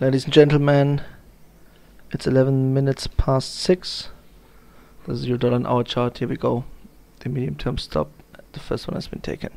Ladies and gentlemen, it's 11 minutes past 6. This is your dollar an hour chart. Here we go. The medium term stop. The first one has been taken.